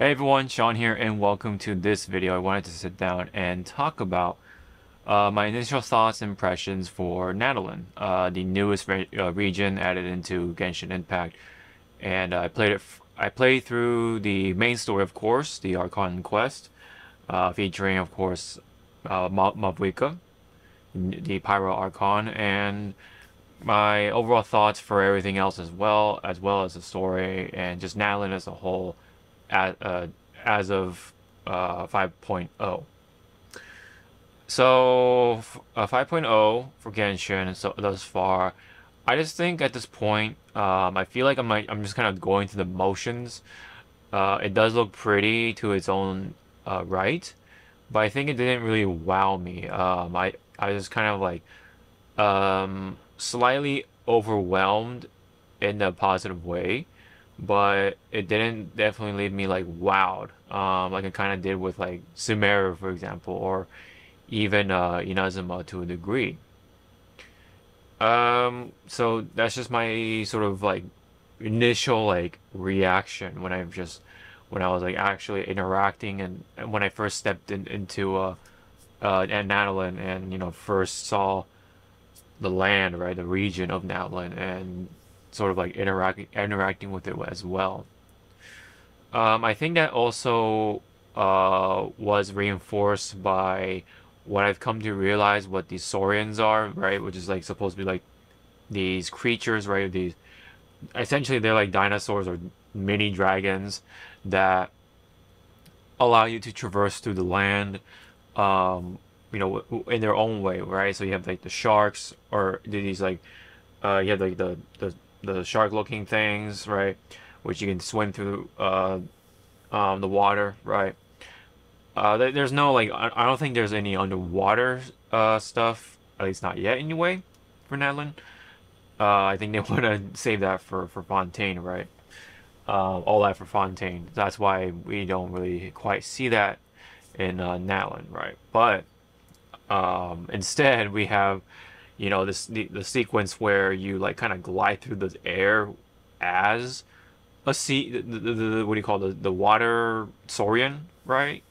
Hey everyone, Sean here and welcome to this video. I wanted to sit down and talk about uh, my initial thoughts and impressions for Natlan, uh, the newest re uh, region added into Genshin Impact. And I played it. I played through the main story, of course, the Archon quest, uh, featuring, of course, uh, the Pyro Archon, and my overall thoughts for everything else as well, as well as the story and just Natlan as a whole at, uh, as of uh, 5.0. So uh, 5.0 for Genshin so thus far, I just think at this point, um, I feel like I'm like, I'm just kind of going through the motions. Uh, it does look pretty to its own uh, right, but I think it didn't really wow me. Um, I I was kind of like um, slightly overwhelmed in a positive way but it didn't definitely leave me like wowed um, like it kind of did with like Sumeru for example or even uh, Inazuma to a degree. Um, so that's just my sort of like initial like reaction when I've just when I was like actually interacting and, and when I first stepped in, into uh, uh, and Natlan and you know first saw the land right the region of Natlan and sort of like interacting interacting with it as well. Um, I think that also uh, was reinforced by what I've come to realize what these Saurians are, right? Which is like supposed to be like these creatures, right? These essentially they're like dinosaurs or mini dragons that allow you to traverse through the land, um, you know, in their own way, right? So you have like the sharks or these like, uh, you have like the the the shark looking things, right? Which you can swim through uh, um, the water, right? Uh, there's no like I don't think there's any underwater uh, stuff, at least not yet anyway, for Natlan. Uh, I think they want to save that for for Fontaine, right? Uh, all that for Fontaine. That's why we don't really quite see that in uh, right? But um, instead, we have you know this the, the sequence where you like kind of glide through the air as a sea the, the, the, what do you call the the water saurian right?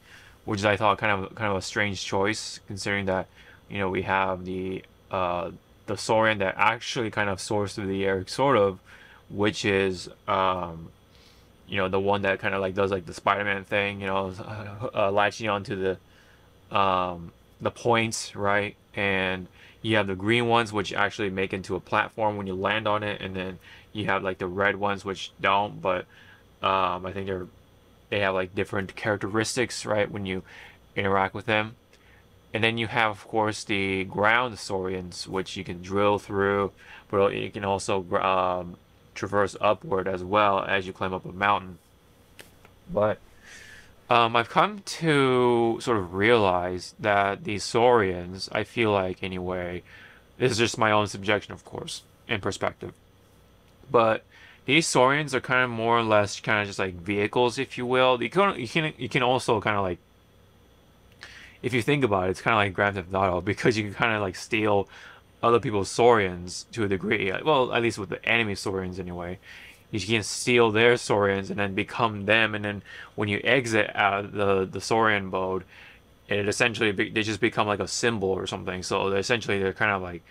Which I thought kind of kind of a strange choice considering that you know we have the uh the saurian that actually kind of soars through the air sort of which is um you know the one that kind of like does like the Spider-Man thing you know uh, latching onto the um the points right? And you have the green ones which actually make into a platform when you land on it and then you have like the red ones which don't but um, I think they're they have like different characteristics right when you interact with them. And then you have of course the ground saurians which you can drill through but you can also um, traverse upward as well as you climb up a mountain. But um, I've come to sort of realize that these Saurians, I feel like anyway, this is just my own subjection, of course, in perspective. But these Saurians are kind of more or less kind of just like vehicles, if you will. You can you can you can also kind of like, if you think about it, it's kind of like Grand Theft Auto because you can kind of like steal other people's Saurians to a degree. Well, at least with the enemy Saurians anyway you can steal their Saurians and then become them. And then when you exit out the the Saurian mode, it essentially be, they just become like a symbol or something. So they're essentially they're kind of like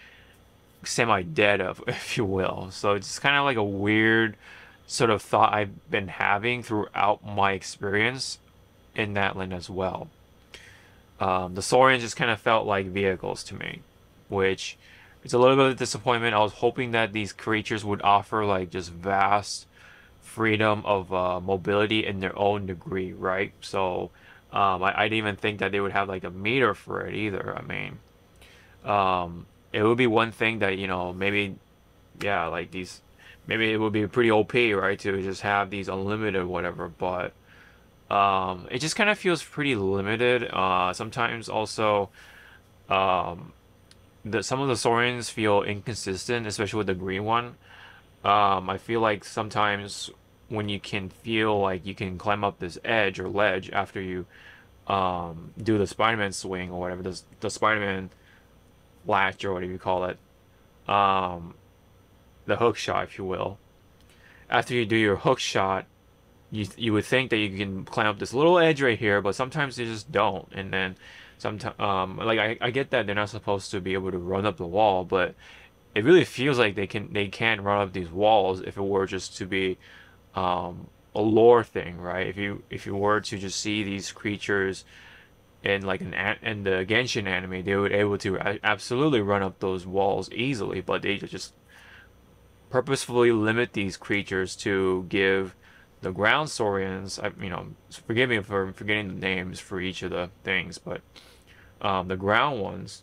semi dead, of if you will. So it's kind of like a weird sort of thought I've been having throughout my experience in Natlan as well. Um, the Saurians just kind of felt like vehicles to me, which it's a little bit of disappointment. I was hoping that these creatures would offer like just vast freedom of uh, mobility in their own degree, right? So um, I, I, didn't even think that they would have like a meter for it either. I mean, um, it would be one thing that you know maybe, yeah, like these, maybe it would be pretty OP, right, to just have these unlimited whatever, but. Um, it just kind of feels pretty limited. Uh, sometimes also, um, the some of the Saurians feel inconsistent, especially with the green one. Um, I feel like sometimes when you can feel like you can climb up this edge or ledge after you um, do the Spider-Man swing or whatever, the, the Spider-Man latch or whatever you call it, um, the hook shot, if you will. After you do your hook shot, you you would think that you can climb up this little edge right here, but sometimes they just don't. And then sometimes, um, like I, I get that they're not supposed to be able to run up the wall, but it really feels like they can they can run up these walls if it were just to be um, a lore thing, right? If you if you were to just see these creatures in like an in the Genshin anime, they would able to absolutely run up those walls easily, but they just purposefully limit these creatures to give the ground saurians. I, you know, forgive me for forgetting the names for each of the things, but um, the ground ones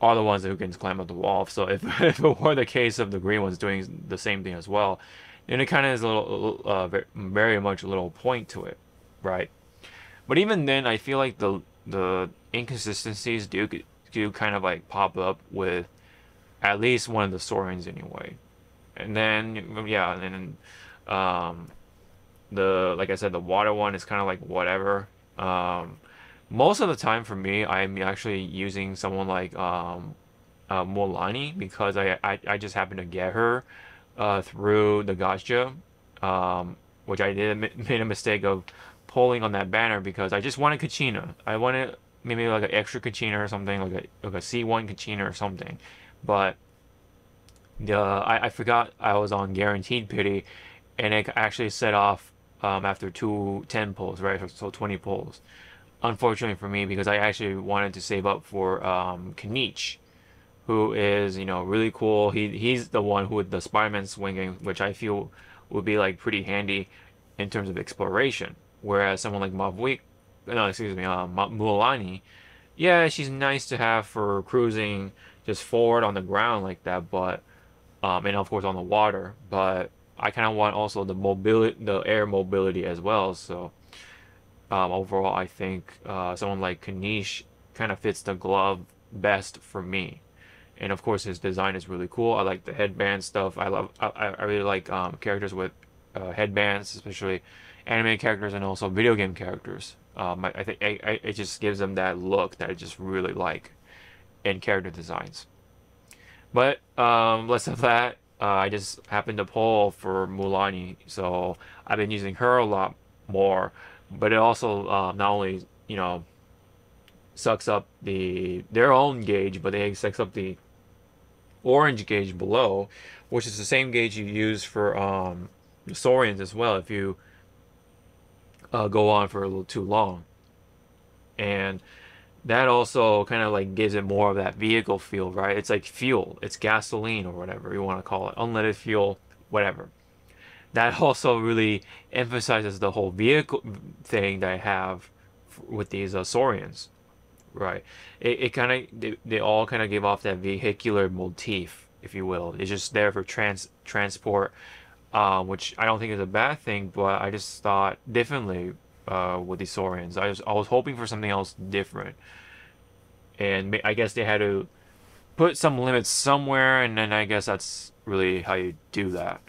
are the ones who can climb up the wall. So if, if it were the case of the green ones doing the same thing as well, then it kind of is a little, uh, very much a little point to it, right? But even then, I feel like the the inconsistencies do do kind of like pop up with at least one of the saurians anyway. And then yeah, and then um, the like I said, the water one is kind of like whatever. Um, most of the time for me, I'm actually using someone like um, uh, Mualani because I, I, I just happened to get her uh, through the gacha, um, which I did made a mistake of pulling on that banner because I just wanted Kachina. I wanted maybe like an extra Kachina or something, like a like a C1 Kachina or something, but the I, I forgot I was on guaranteed pity, and it actually set off um, after two 10 pulls, right? So 20 pulls unfortunately for me, because I actually wanted to save up for um, Kinich, who is you know really cool. He he's the one who with the Spider-Man swinging, which I feel would be like pretty handy in terms of exploration. Whereas someone like Mavwik, no, excuse me, uh, Mualani, yeah, she's nice to have for cruising just forward on the ground like that, but um, and of course on the water. But I kind of want also the mobility, the air mobility as well. So um, overall, I think uh, someone like Kinich kind of fits the glove best for me. And of course, his design is really cool. I like the headband stuff. I love. I, I really like um, characters with uh, headbands, especially anime characters and also video game characters. Um, I, I, think it just gives them that look that I just really like in character designs. But um, less of that. Uh, I just happened to pull for Mualani, so I've been using her a lot more but it also uh, not only you know sucks up the their own gauge, but it sucks up the orange gauge below, which is the same gauge you use for um, Saurians as well if you uh, go on for a little too long. And that also kind of like gives it more of that vehicle feel, right? It's like fuel, it's gasoline or whatever you want to call it, unleaded fuel, whatever that also really emphasizes the whole vehicle thing that I have with these uh, Saurians, right? It, it kind of they, they all kind of give off that vehicular motif, if you will. It's just there for trans transport, uh, which I don't think is a bad thing, but I just thought differently uh, with the Saurians. I was I was hoping for something else different, and I guess they had to put some limits somewhere, and then I guess that's really how you do that.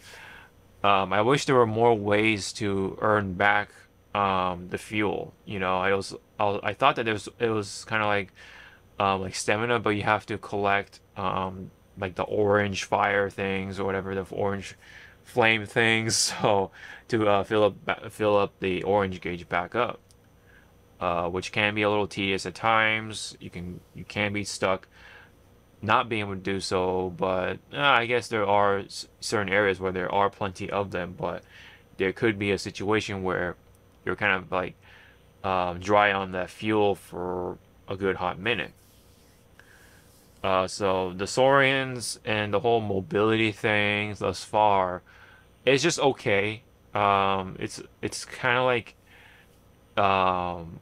Um, I wish there were more ways to earn back um, the fuel. You know, I was, I, I thought that it was it was kind of like um, like stamina, but you have to collect um, like the orange fire things or whatever the orange flame things, so to uh, fill up fill up the orange gauge back up, uh, which can be a little tedious at times. You can you can be stuck not being able to do so, but uh, I guess there are certain areas where there are plenty of them, but there could be a situation where you're kind of like um, dry on that fuel for a good hot minute. Uh, so the Saurians and the whole mobility thing thus far is just okay. Um, it's it's kind of like um,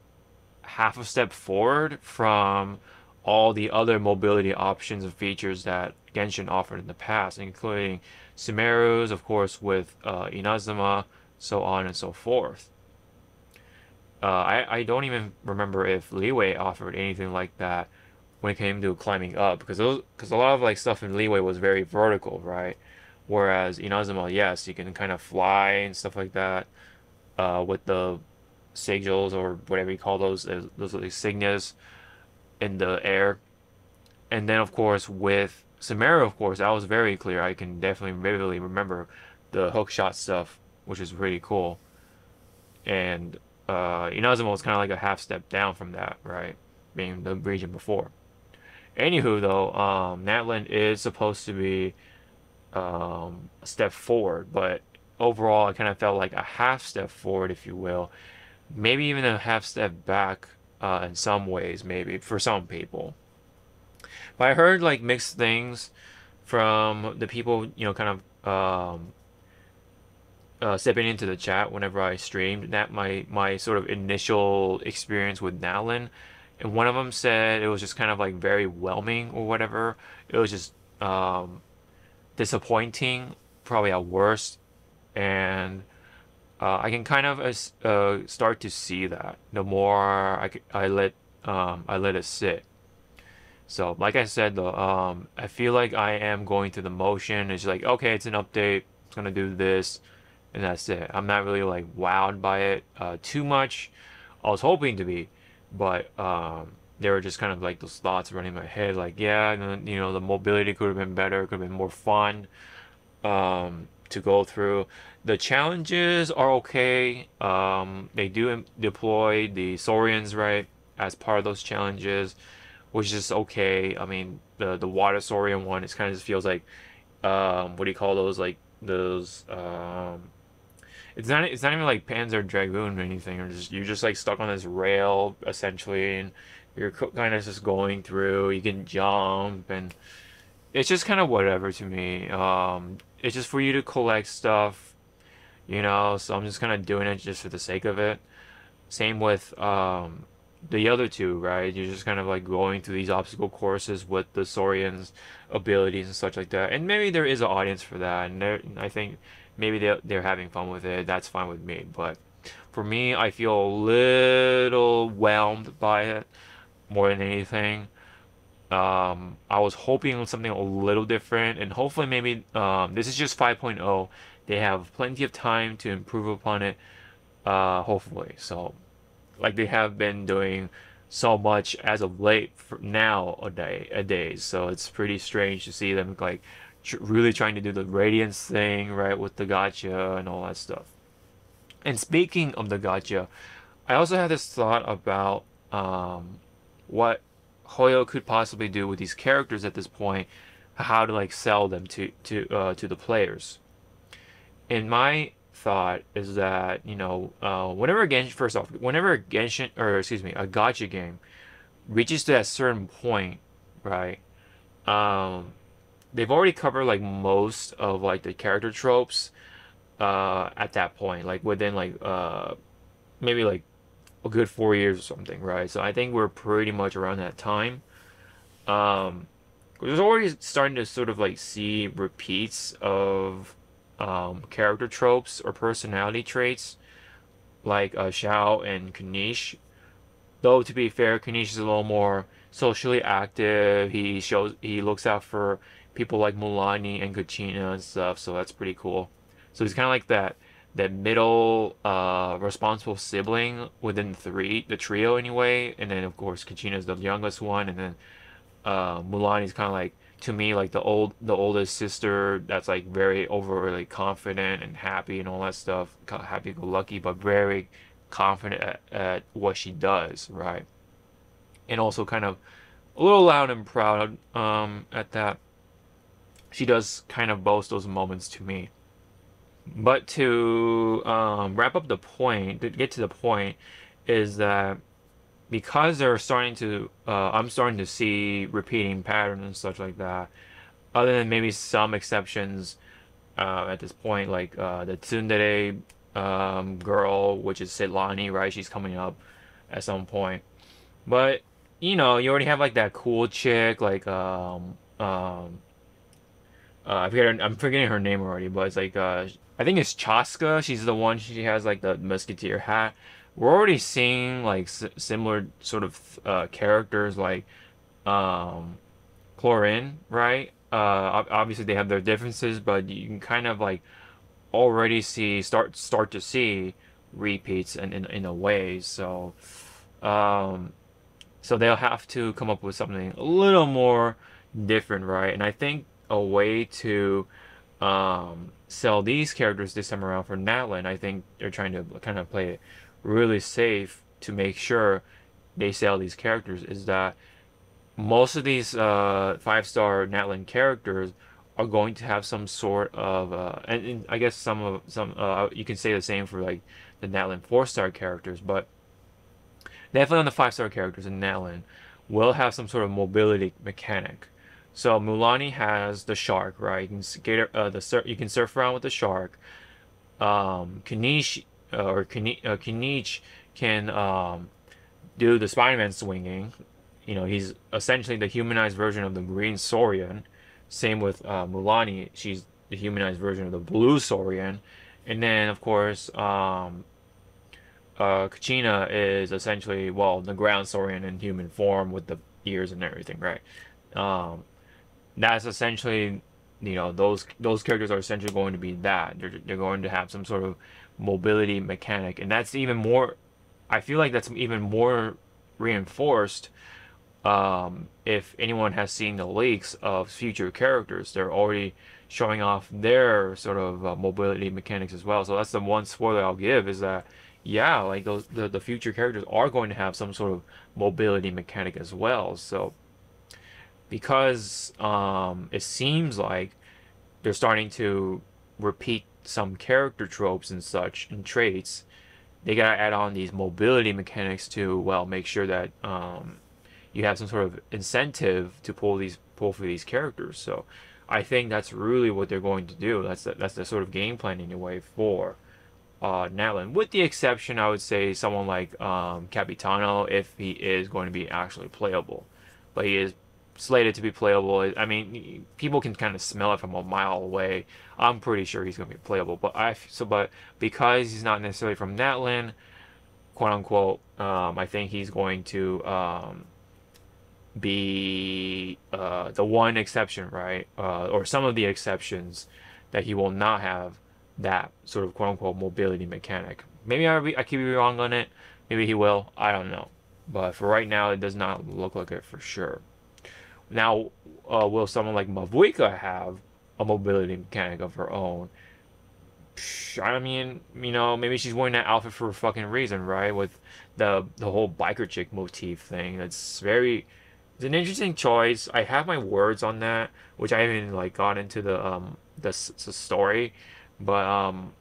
half a step forward from all the other mobility options and features that Genshin offered in the past, including Sumeru's, of course, with uh, Inazuma, so on and so forth. Uh, I, I don't even remember if Liyue offered anything like that when it came to climbing up, because because a lot of like stuff in Liyue was very vertical, right? Whereas Inazuma, yes, you can kind of fly and stuff like that uh, with the sigils or whatever you call those, those insignias in the air. And then, of course, with Sumeru, of course, that was very clear. I can definitely vividly remember the hook shot stuff, which is pretty cool. and uh, Inazuma was kind of like a half step down from that, right? Being the region before. Anywho, though, um, Natlan is supposed to be um, step forward, but overall, I kind of felt like a half step forward, if you will, maybe even a half step back uh, in some ways, maybe for some people. But I heard like mixed things from the people, you know, kind of um, uh, stepping into the chat whenever I streamed. That my my sort of initial experience with Natlan, and one of them said it was just kind of like very whelming or whatever. It was just um, disappointing, probably at worst, and uh, I can kind of uh, uh, start to see that the more I, I let um, I let it sit. So, like I said, though, um, I feel like I am going through the motion. It's like, okay, it's an update. It's gonna do this, and that's it. I'm not really like wowed by it uh, too much. I was hoping to be, but um, there were just kind of like those thoughts running in my head, like, yeah, you know, the mobility could have been better, could have been more fun um, to go through. The challenges are okay. Um, they do deploy the Saurians right as part of those challenges which is okay. I mean, the the water saurian one, it kind of just feels like, um, what do you call those? Like those. Um, it's not. It's not even like Panzer Dragoon or anything. Or just you're just like stuck on this rail essentially, and you're kind of just going through. You can jump, and it's just kind of whatever to me. Um, it's just for you to collect stuff, you know. So I'm just kind of doing it just for the sake of it. Same with um, the other two, right? You're just kind of like going through these obstacle courses with the Saurians' abilities and such like that. And maybe there is an audience for that, and I think maybe they're, they're having fun with it. That's fine with me. But for me, I feel a little whelmed by it more than anything. Um, I was hoping something a little different, and hopefully, maybe um, this is just 5.0. They have plenty of time to improve upon it. Uh, hopefully, so like they have been doing so much as of late now a day a days so it's pretty strange to see them like tr- really trying to do the radiance thing right with the gacha and all that stuff and speaking of the gacha, i also had this thought about um, what hoyo could possibly do with these characters at this point how to like sell them to to uh, to the players. And my thought is that you know uh, whenever Genshin first off whenever Genshin or excuse me a gacha game reaches to that certain point right um, they've already covered like most of like the character tropes uh, at that point like within like uh, maybe like a good four years or something right so I think we're pretty much around that time um, there's already starting to sort of like see repeats of um, character tropes or personality traits like uh, Xiao and Kanish. Though to be fair, Kanish is a little more socially active. He shows he looks out for people like Mualani and Kachina and stuff, so that's pretty cool. So he's kind of like that that middle uh, responsible sibling within three the trio anyway, and then of course Kachina is the youngest one, and then uh, Mualani's kind of like to me like the old the oldest sister that's like very overly confident and happy and all that stuff. Happy go lucky but very confident at, at what she does right? And also kind of a little loud and proud um, at that. She does kind of boast those moments to me but to um, wrap up the point to get to the point is that because they're starting to uh, i'm starting to see repeating patterns and such like that other than maybe some exceptions uh, at this point like uh, the tsundere um, girl which is Setlani, right? She's coming up at some point. But you know you already have like that cool chick like um um uh, I forget her, I'm forgetting her name already, but it's like uh, I think it's Chasca. She's the one. She has like the musketeer hat we're already seeing like similar sort of uh, characters like um, Clorinde, right? Uh, obviously they have their differences, but you can kind of like already see start start to see repeats in in, in a way. So, um, so they'll have to come up with something a little more different, right? And I think a way to um, sell these characters this time around for Natlan, I think they're trying to kind of play it really safe to make sure they sell these characters. Is that most of these uh, five star Natlan characters are going to have some sort of, uh, and, and, I guess some of some uh, you can say the same for like the Natlan four star characters, but definitely on the five star characters in Natlan will have some sort of mobility mechanic. So Mualani has the shark, right? You can uh, the you can surf around with the shark. Um, Kanish uh, or Kani- uh, can um, do the Spider-Man swinging. You know, he's essentially the humanized version of the Green Saurian. Same with uh, Mualani, she's the humanized version of the Blue Saurian. And then, of course, um, uh, Kachina is essentially, well, the ground Saurian in human form with the ears and everything, right? Um, that's essentially, you know, those those characters are essentially going to be that. They're, they're going to have some sort of mobility mechanic. And that's even more, I feel like that's even more reinforced um, if anyone has seen the leaks of future characters. They're already showing off their sort of uh, mobility mechanics as well. So that's the one spoiler I'll give is that yeah, like those the, the future characters are going to have some sort of mobility mechanic as well. So because um, it seems like they're starting to repeat some character tropes and such and traits, they gotta add on these mobility mechanics to well make sure that um, you have some sort of incentive to pull these pull for these characters. So I think that's really what they're going to do. That's the, that's the sort of game plan in a way for uh, Natlan, with the exception, I would say, someone like um, Capitano, if he is going to be actually playable. But he is slated to be playable. I mean, people can kind of smell it from a mile away. I'm pretty sure he's going to be playable. But I so but because he's not necessarily from Natlan, quote unquote, um, I think he's going to um, be uh, the one exception, right? Uh, or some of the exceptions that he will not have that sort of quote unquote mobility mechanic. Maybe I, I could be wrong on it. Maybe he will. I don't know. But for right now, it does not look like it for sure. Now, uh, will someone like Mavuika have a mobility mechanic of her own? I mean, you know, maybe she's wearing that outfit for a fucking reason, right? With the the whole biker chick motif thing. It's very, it's an interesting choice. I have my words on that, which I haven't like got into the um the, the story. But um,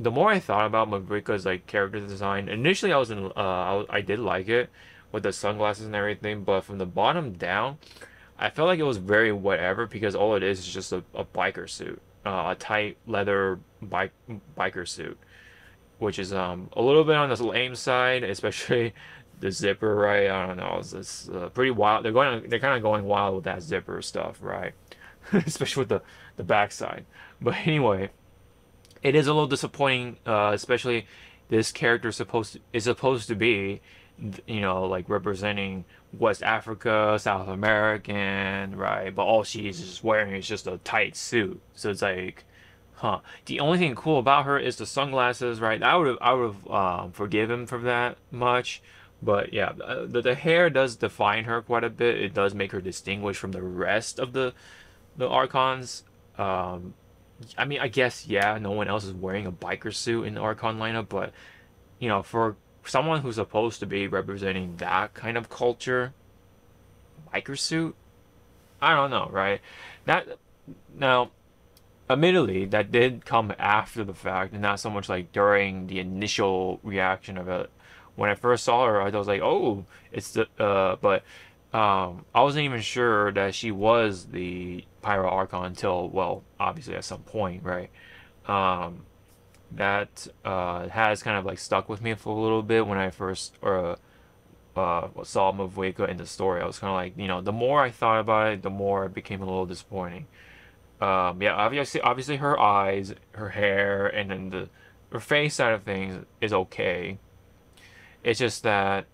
the more I thought about Mavuika's like character design, initially I was in uh I, I did like it with the sunglasses and everything, but from the bottom down, I felt like it was very whatever because all it is is just a, a biker suit, uh, a tight leather bike biker suit, which is um a little bit on the lame side, especially the zipper, right? I don't know, it's, it's uh, pretty wild. They're going, they're kind of going wild with that zipper stuff, right? especially with the the backside. But anyway it is a little disappointing, uh, especially this character supposed to, is supposed to be, you know, like representing West Africa, South American, right? But all she's just wearing is just a tight suit. So it's like, huh? The only thing cool about her is the sunglasses, right? I would have I would have um, forgiven for that much. But yeah, uh, the, the hair does define her quite a bit. It does make her distinguished from the rest of the the archons. Um, I mean, I guess yeah, no one else is wearing a biker suit in the Archon lineup, but you know, for someone who's supposed to be representing that kind of culture, biker suit, I don't know, right? That now, admittedly, that did come after the fact, and not so much like during the initial reaction of it. When I first saw her, I was like, "Oh, it's the," uh, but um, I wasn't even sure that she was the Pyro Archon until, well, obviously at some point, right? Um, that uh, has kind of like stuck with me for a little bit when I first or uh, saw Mavuika in the story. I was kind of like, you know, the more I thought about it, the more it became a little disappointing. Um, yeah, obviously, obviously her eyes, her hair, and then the her face side of things is okay. It's just that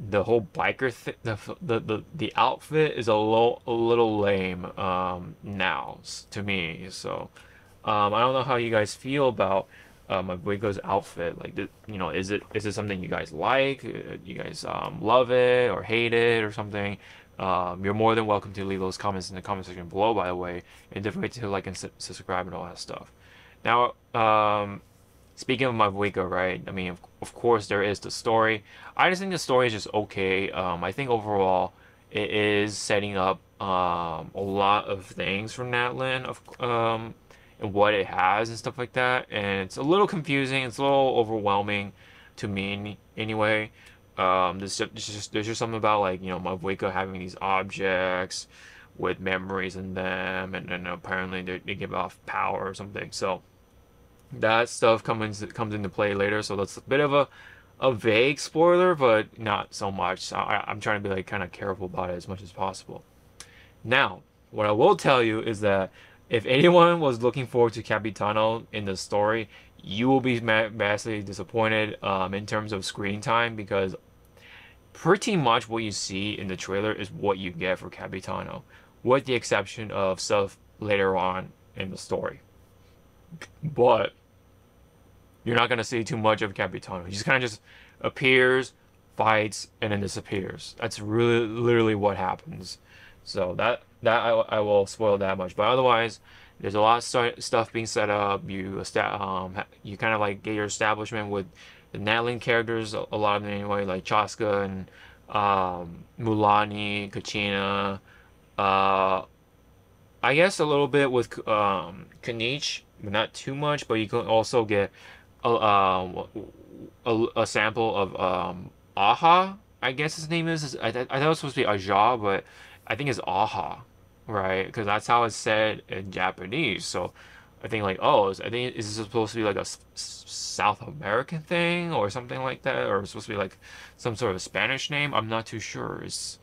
the whole biker thing, the, the the the outfit is a little a little lame um now to me. So um I don't know how you guys feel about um Mavuika's outfit. Like, you know, is it is it something you guys like? Uh, you guys um love it or hate it or something? Um, you're more than welcome to leave those comments in the comment section below, by the way, and don't forget to like and subscribe and all that stuff. Now, um, speaking of Mavuika, right? I mean, of, of, course, there is the story. I just think the story is just okay. Um, I think overall, it is setting up um, a lot of things from Natlan of um, and what it has and stuff like that. And it's a little confusing. It's a little overwhelming to me anyway. Um, there's just there's just something about like you know Mavuika having these objects with memories in them, and then apparently they, they give off power or something. So that stuff comes comes into play later. So that's a bit of a a vague spoiler, but not so much. So I, I'm trying to be like kind of careful about it as much as possible. Now, what I will tell you is that if anyone was looking forward to Capitano in the story, you will be vastly disappointed um, in terms of screen time because pretty much what you see in the trailer is what you get for Capitano, with the exception of stuff later on in the story. But you're not gonna see too much of Capitano. He just kind of just appears, fights, and then disappears. That's really literally what happens. So that that I, I will spoil that much. But otherwise, there's a lot of stuff being set up. You um you kind of like get your establishment with the Natlan characters, a lot of them anyway, like Chasca and um, Mualani, Kachina. Uh, I guess a little bit with um, Kinich, but not too much. But you can also get a, uh, a, a, sample of um, Aha. I guess his name is. I, th- I thought it was supposed to be Aja, but I think it's Aha, right? Because that's how it's said in Japanese. So I think like, oh, I think is this supposed to be like a South American thing or something like that, or supposed to be like some sort of Spanish name? I'm not too sure. It's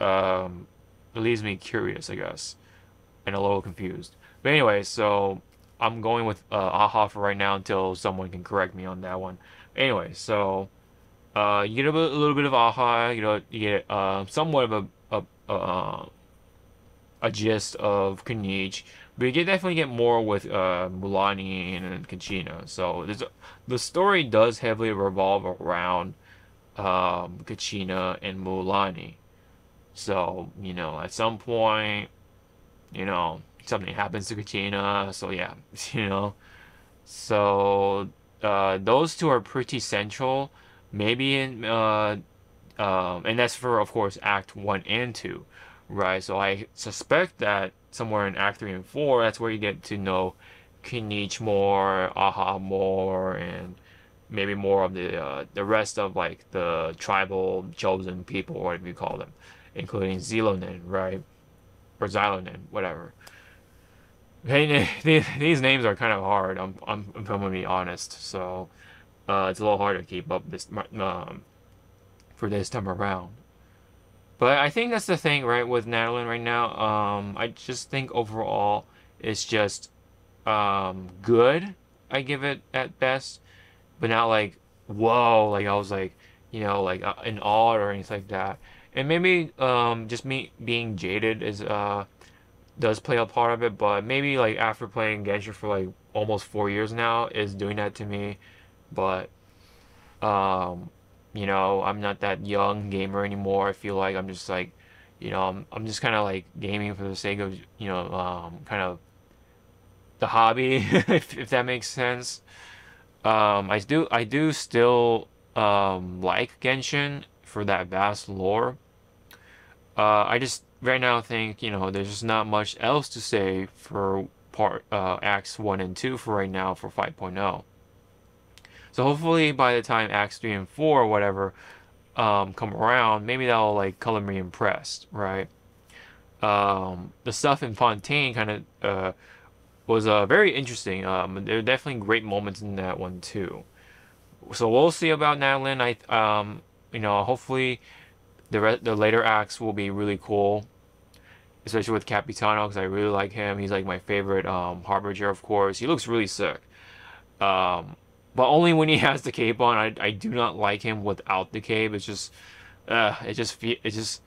um, it leaves me curious, I guess, and a little confused. But anyway, so I'm going with uh, AHA for right now until someone can correct me on that one. Anyway, so uh, you get a, a little bit of AHA, you know, you get uh, somewhat of a a, a, a gist of Kinich but you can definitely get more with uh, Mualani and Kachina. So a, the story does heavily revolve around um, Kachina and Mualani. So you know, at some point, you know, something happens to Kachina. So yeah, you know, so uh, those two are pretty central. Maybe in uh, um, and that's for of course Act One and Two, right? So I suspect that somewhere in Act 3 and 4, that's where you get to know Kinich more, Aha more, and maybe more of the uh, the rest of like the tribal chosen people, whatever you call them, including Xilonen, right? Or Xilonen, whatever. Hey, these names are kind of hard. I'm I'm, I'm gonna be honest, so uh, it's a little hard to keep up this um, for this time around. But I think that's the thing, right, with Natlan right now. Um, I just think overall it's just um, good. I give it at best, but not like whoa, like I was like you know like uh, in awe or anything like that. And maybe um, just me being jaded is uh, does play a part of it, but maybe like after playing Genshin for like almost four years now is doing that to me. But um, you know, I'm not that young gamer anymore. I feel like I'm just like, you know, I'm, I'm just kind of like gaming for the sake of, you know, um, kind of the hobby, if, if that makes sense. Um, I do, I do still, um, like Genshin for that vast lore. Uh, I just right now think, you know, there's just not much else to say for part, uh, acts 1 and 2 for right now for 5.0. So hopefully by the time Acts 3 and 4 or whatever um, come around, maybe that'll like color me impressed, right? Um, the stuff in Fontaine kind of uh, was uh, very interesting. Um, there are definitely great moments in that one too. So we'll see about Natlan. I um, you know, hopefully the re- the later acts will be really cool, especially with Capitano because I really like him. He's like my favorite um, harbinger, of course. He looks really sick. Um, but only when he has the cape on. I, I do not like him without the cape. It's just, uh, it just it just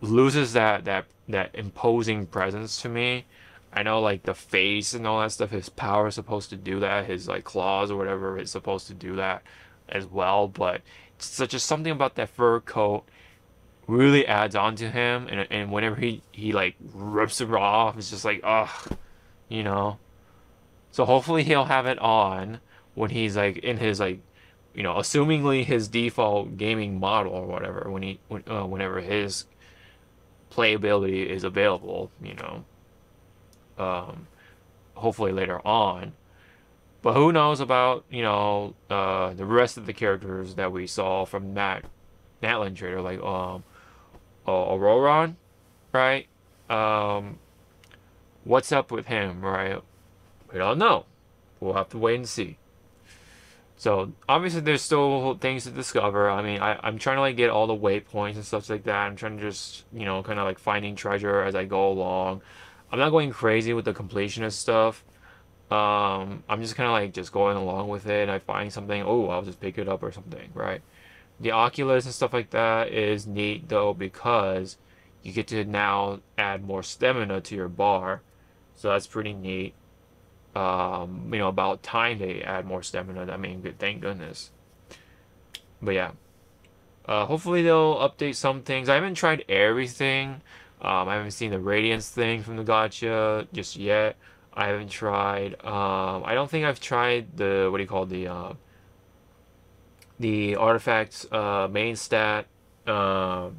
loses that that that imposing presence to me. I know like the face and all that stuff. His power is supposed to do that. His like claws or whatever is supposed to do that as well. But it's just something about that fur coat really adds on to him, and and whenever he he like rips it off, it's just like ugh, you know. So hopefully he'll have it on when he's like in his like, you know, assumingly his default gaming model or whatever when he when, uh, whenever his playability is available, you know. Um, hopefully later on. But who knows about you know uh, the rest of the characters that we saw from that Natlan trailer, like um, uh, Ororon, right? Um, what's up with him, right? We don't know. We'll have to wait and see. So obviously there's still things to discover. I mean, I, I'm trying to like get all the waypoints and stuff like that. I'm trying to just, you know, kind of like finding treasure as I go along. I'm not going crazy with the completionist stuff. Um, I'm just kind of like just going along with it. I find something, oh, I'll just pick it up or something, right? The Oculus and stuff like that is neat though because you get to now add more stamina to your bar. So that's pretty neat um, you know, about time they add more stamina. I mean, good, thank goodness. But yeah, uh, hopefully they'll update some things. I haven't tried everything. Um, I haven't seen the Radiance thing from the Gacha just yet. I haven't tried. Um, I don't think I've tried the what do you call the uh, the artifacts uh, main stat. Um,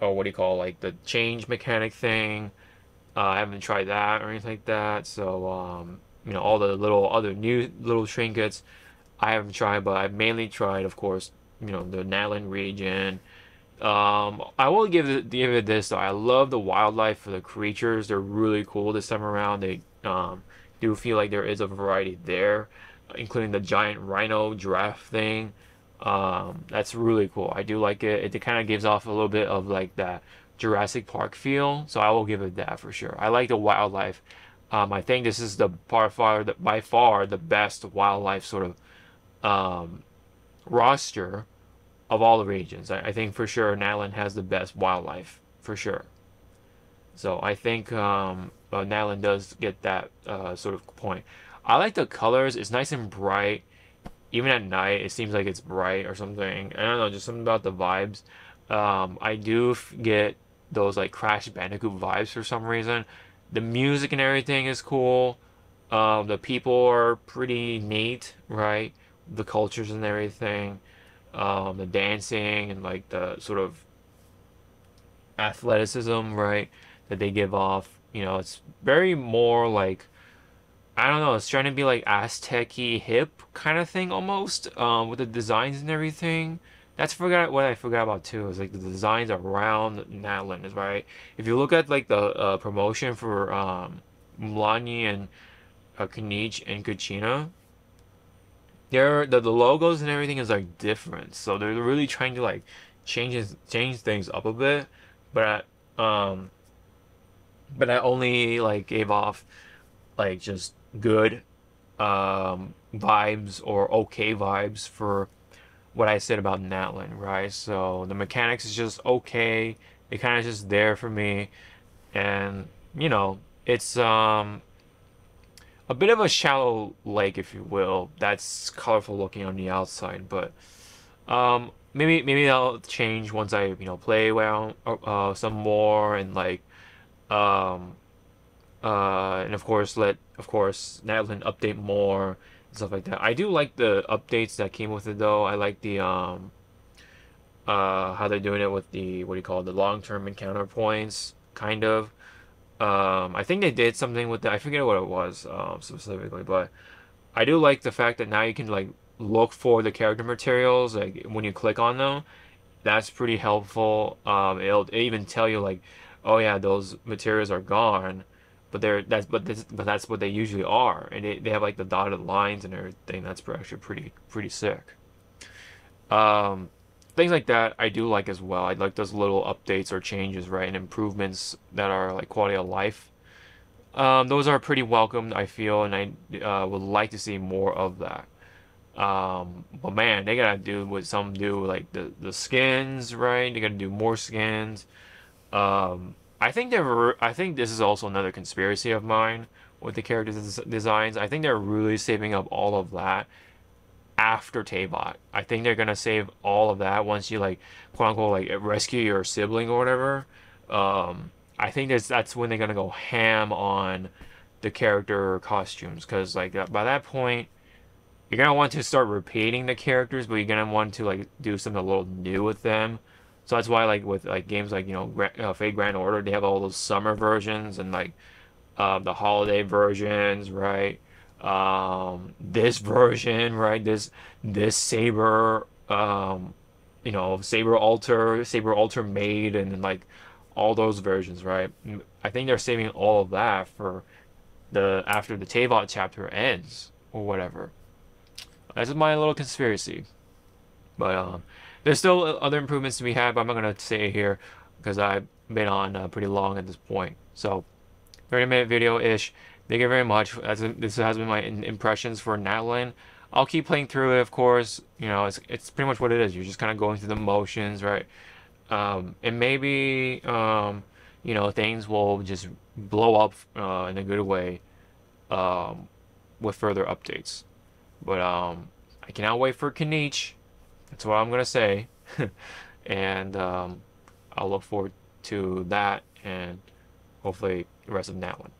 or what do you call like the change mechanic thing. Uh, I haven't tried that or anything like that. So, um, you know, all the little other new little trinkets I haven't tried, but I've mainly tried, of course, you know, the Natlan region. Um, I will give it, give it this though. I love the wildlife for the creatures. They're really cool this time around. They um, do feel like there is a variety there, including the giant rhino giraffe thing. Um, that's really cool. I do like it. It kind of gives off a little bit of like that Jurassic Park feel, so I will give it that for sure. I like the wildlife. Um, I think this is the by far, the, by far the best wildlife sort of um, roster of all the regions. I, I, think for sure Natlan has the best wildlife for sure. So I think um, uh, does get that uh, sort of point. I like the colors. It's nice and bright. Even at night, it seems like it's bright or something. I don't know, just something about the vibes. Um, I do get those like Crash Bandicoot vibes for some reason. The music and everything is cool. Um, the people are pretty neat, right? The cultures and everything. Um, the dancing and like the sort of athleticism, right? That they give off. You know, it's very more like I don't know. It's trying to be like Aztec-y hip kind of thing almost, um, with the designs and everything. That's forgot what I forgot about too. Is like the designs around Natlan is right. If you look at like the uh, promotion for um, Mualani and uh, Knight and Kachina, they're the, the logos and everything is like different. So they're really trying to like change change things up a bit, but um, but I only like gave off like just good um vibes or okay vibes for what I said about Natlan, right? So the mechanics is just okay. It kind of just there for me, and you know, it's um a bit of a shallow lake, if you will. That's colorful looking on the outside, but um maybe maybe that'll change once I you know play well uh, uh some more and like um uh and of course let of course Natlan update more stuff like that. I do like the updates that came with it though. I like the um uh how they're doing it with the what do you call it, the long term encounter points, kind of. Um I think they did something with that. I forget what it was um specifically, but I do like the fact that now you can like look for the character materials like when you click on them. That's pretty helpful. Um it'll even tell you like, oh yeah, those materials are gone but they're that's but this but that's what they usually are, and they, they have like the dotted lines and everything. That's actually pretty pretty sick. Um, things like that I do like as well. I like those little updates or changes, right, and improvements that are like quality of life. Um, those are pretty welcomed, I feel, and I uh, would like to see more of that. Um, but man, they gotta do what some do, like the the skins, right? They gotta do more skins. Um, I think they're. I think this is also another conspiracy of mine with the character des- designs. I think they're really saving up all of that after Teyvat. I think they're gonna save all of that once you like quote unquote like rescue your sibling or whatever. Um, I think that's that's when they're gonna go ham on the character costumes because like by that point you're gonna want to start repeating the characters, but you're gonna want to like do something a little new with them. So that's why like with like games like you know uh, Fate Grand Order, they have all those summer versions and like uh, the holiday versions, right? Um, this version, right? This this saber, um, you know, saber alter, saber alter made, and like all those versions, right? I think they're saving all of that for the after the Teyvat chapter ends or whatever. That's my little conspiracy. But um, there's still other improvements to be had, but I'm not gonna say here because I've been on uh, pretty long at this point. So, 30 minute video ish. Thank you very much. This has been my impressions for Natlan. I'll keep playing through it, of course. You know, it's it's pretty much what it is. You're just kind of going through the motions, right? Um, and maybe um, you know things will just blow up uh, in a good way um, with further updates. But um, I cannot wait for Kinich. That's what I'm gonna say, and um, I'll look forward to that and hopefully the rest of Natlan.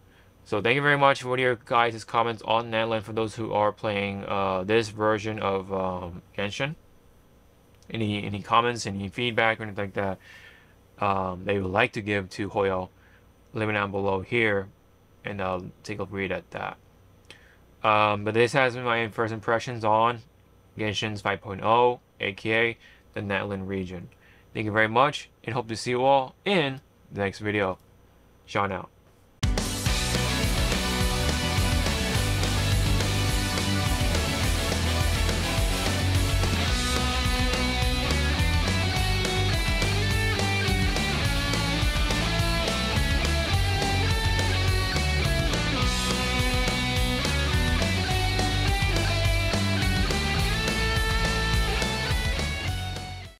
So thank you very much for your guys' comments on Natlan for those who are playing uh, this version of um, Genshin. Any any comments, any feedback, or anything like that um, they would like to give to Hoyo, let me down below here, and I'll take a read at that. Um, but this has been my first impressions on Genshin's 5.0, aka the Natlan region. Thank you very much, and hope to see you all in the next video. Sean out.